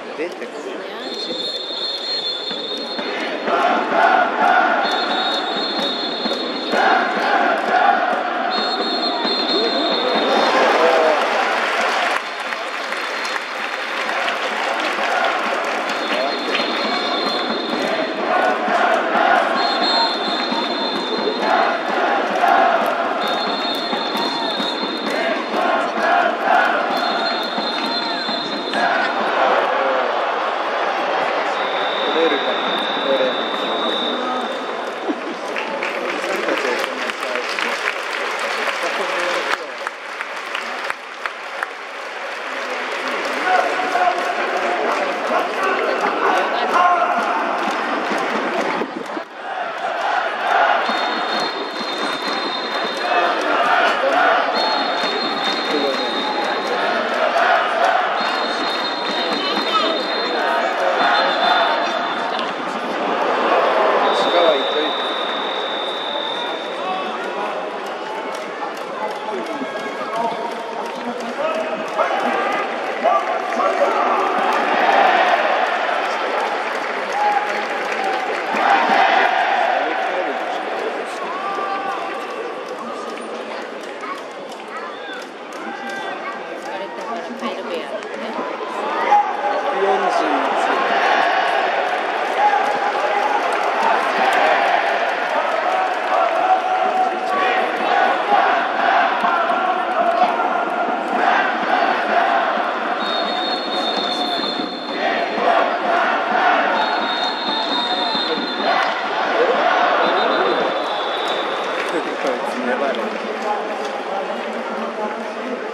Vete. Thank you.